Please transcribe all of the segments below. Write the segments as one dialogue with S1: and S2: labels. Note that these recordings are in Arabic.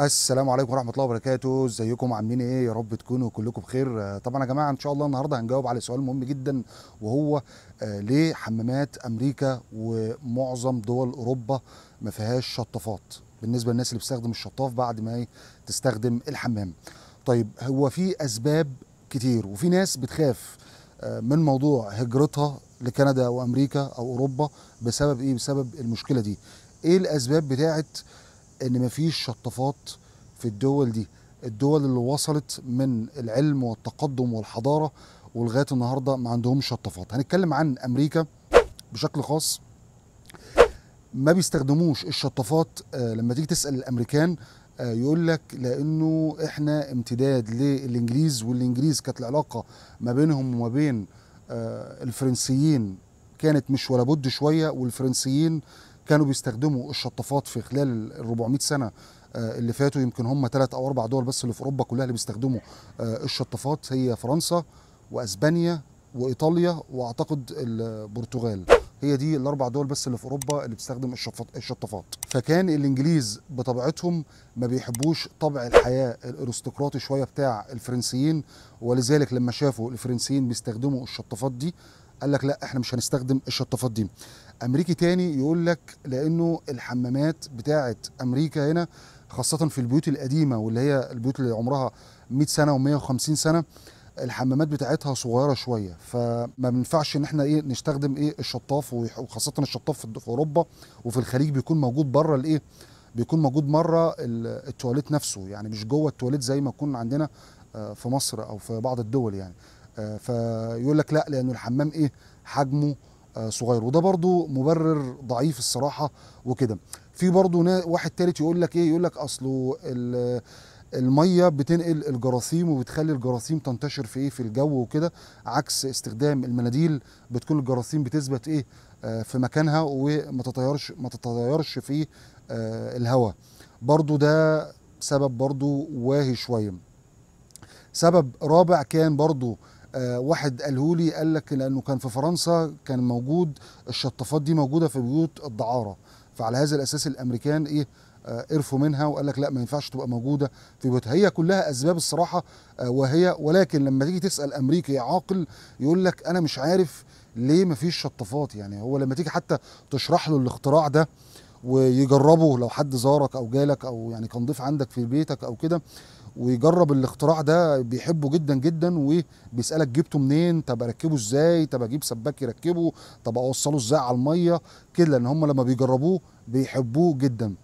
S1: السلام عليكم ورحمة الله وبركاته، ازيكم عاملين إيه؟ يا رب تكونوا كلكم بخير، آه، طبعا يا جماعة إن شاء الله النهارده هنجاوب على سؤال مهم جدا وهو آه، ليه حمامات أمريكا ومعظم دول أوروبا ما فيهاش شطافات بالنسبة للناس اللي بتستخدم الشطاف بعد ما تستخدم الحمام. طيب هو في أسباب كتير وفي ناس بتخاف آه، من موضوع هجرتها لكندا أو أمريكا أو أوروبا بسبب إيه؟ بسبب المشكلة دي. إيه الأسباب بتاعت إن مفيش شطافات في الدول دي. الدول اللي وصلت من العلم والتقدم والحضارة ولغاية النهارده ما عندهمش شطافات. هنتكلم عن أمريكا بشكل خاص. ما بيستخدموش الشطافات آه، لما تيجي تسأل الأمريكان آه، يقول لك لأنه إحنا امتداد للإنجليز والإنجليز كانت العلاقة ما بينهم وما بين آه، الفرنسيين كانت مش ولا بد شوية والفرنسيين كانوا بيستخدموا الشطافات في خلال ال 400 سنة آه، اللي فاتوا. يمكن هم ثلاث أو أربع دول بس اللي في أوروبا كلها اللي بيستخدموا آه، الشطافات. هي فرنسا وأسبانيا وإيطاليا وأعتقد البرتغال. هي دي الأربع دول بس اللي في أوروبا اللي بتستخدم الشطافات. فكان الإنجليز بطبيعتهم ما بيحبوش طبع الحياة الأرستقراطي شوية بتاع الفرنسيين ولذلك لما شافوا الفرنسيين بيستخدموا الشطافات دي قال لك لا إحنا مش هنستخدم الشطافات دي أمريكي تاني يقول لك لأنه الحمامات بتاعه أمريكا هنا خاصة في البيوت القديمة واللي هي البيوت اللي عمرها 100 سنة و150 سنة الحمامات بتاعتها صغيرة شوية. فما بينفعش إن إحنا إيه نستخدم إيه الشطاف وخاصة الشطاف في أوروبا وفي الخليج بيكون موجود بره الإيه بيكون موجود مرة ال- التواليت نفسه. يعني مش جوه التواليت زي ما يكون عندنا آه، في مصر أو في بعض الدول يعني. فيقول لك لا لأنه الحمام إيه؟ حجمه آه، صغير. وده برضو مبرر ضعيف الصراحة وكده. في برضو واحد تالت يقول لك إيه؟ يقول لك أصله ال- المية بتنقل الجراثيم وبتخلي الجراثيم تنتشر في إيه؟ في الجو وكده عكس استخدام المناديل بتكون الجراثيم بتثبت إيه؟ آه، في مكانها وما تتطيرش ما تتطيرش في آه، الهواء. برضو ده سبب برضو واهي شوية. سبب رابع كان برضو آه، واحد قاله لي قال لك لأنه كان في فرنسا كان موجود الشطافات دي موجودة في بيوت الدعارة. فعلى هذا الأساس الأمريكان إيه آه، قرفوا منها وقال لك لا ما ينفعش تبقى موجودة في بيوتها. هي كلها أسباب الصراحة آه، وهي ولكن لما تيجي تسأل أمريكي عاقل يقول لك أنا مش عارف ليه ما فيش شطافات. يعني هو لما تيجي حتى تشرح له الاختراع ده ويجربه لو حد زارك أو جالك أو يعني كان ضيف عندك في بيتك أو كده ويجرب الاختراع ده بيحبه جدا جدا وبيسألك جبته منين طب أركبه إزاي طب أجيب سباك يركبه طب أوصله إزاي على المية كده لأن هم لما بيجربوه بيحبوه جدا.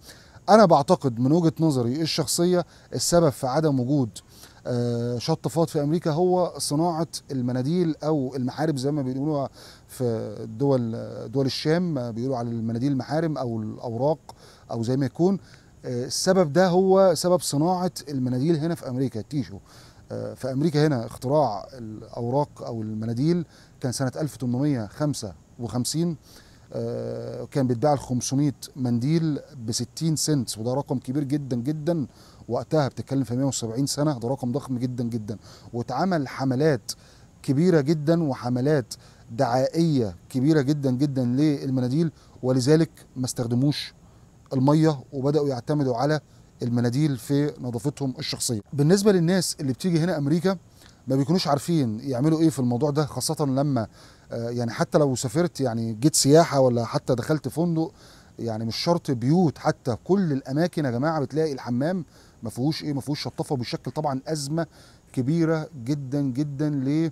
S1: أنا بعتقد من وجهة نظري الشخصية السبب في عدم وجود آه، شطافات في أمريكا هو صناعة المناديل أو المحارب زي ما بيقولوها في دول دول الشام بيقولوا على المناديل المحارم أو الأوراق أو زي ما يكون. آه، السبب ده هو سبب صناعة المناديل هنا في أمريكا. التيشو آه، في أمريكا هنا اختراع الأوراق أو المناديل كان سنة 1855 آه، كان بيتباع ال 500 منديل ب 60 سنت وده رقم كبير جدا جدا وقتها بتتكلم في 170 سنة ده رقم ضخم جدا جدا. واتعمل حملات كبيرة جدا وحملات دعائية كبيرة جدا جدا للمناديل ولذلك ما استخدموش المية وبدأوا يعتمدوا على المناديل في نظافتهم الشخصية. بالنسبة للناس اللي بتيجي هنا أمريكا ما بيكونوش عارفين يعملوا إيه في الموضوع ده خاصة لما آه، يعني حتى لو سافرت يعني جيت سياحة ولا حتى دخلت فندق يعني مش شرط بيوت حتى كل الأماكن يا جماعة بتلاقي الحمام ما فيهوش إيه ما فيهوش شطافة وبيشكل طبعا أزمة كبيرة جدا جدا ل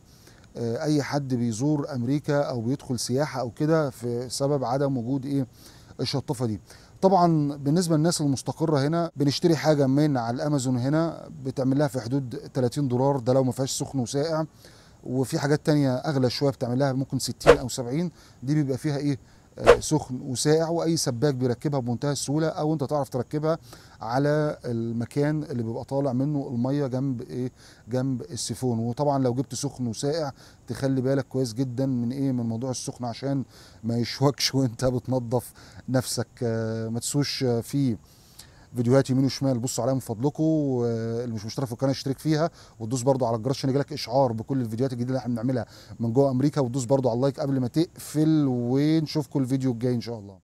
S1: آه، أي حد بيزور أمريكا أو بيدخل سياحة أو كده في سبب عدم وجود إيه الشطافة دي. طبعا بالنسبة للناس المستقرة هنا بنشتري حاجة من على الأمازون هنا بتعمل لها في حدود 30 دولار ده لو ما فيهاش سخن وساقع. وفي حاجات تانية أغلى شوية بتعمل لها ممكن 60 أو 70 دي بيبقى فيها إيه سخن وساقع وأي سباك بيركبها بمنتهى السهولة أو أنت تعرف تركبها على المكان اللي بيبقى طالع منه المية جنب إيه؟ جنب السيفون. وطبعا لو جبت سخن وساقع تخلي بالك كويس جدا من إيه؟ من موضوع السخن عشان ما يشوكش وأنت بتنظف نفسك. آه، ما تسوش آه، في فيديوهات يمين وشمال بصوا عليها من فضلكم واللي مش مشترك في القناة اشترك فيها وتدوس برضو على الجرس عشان يجيلك إشعار بكل الفيديوهات الجديدة اللي إحنا بنعملها من جوه أمريكا وتدوس برضو على اللايك قبل ما تقفل ونشوفكم الفيديو الجاي إن شاء الله.